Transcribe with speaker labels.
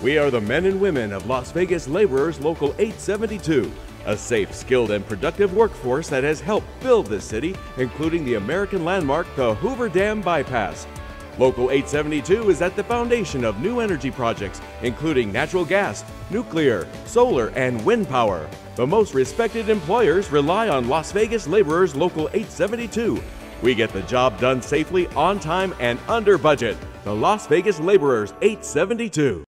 Speaker 1: We are the men and women of Las Vegas Laborers Local 872, a safe, skilled, and productive workforce that has helped build this city, including the American landmark, the Hoover Dam Bypass. Local 872 is at the foundation of new energy projects, including natural gas, nuclear, solar, and wind power. The most respected employers rely on Las Vegas Laborers Local 872. We get the job done safely, on time, and under budget. The Las Vegas Laborers 872.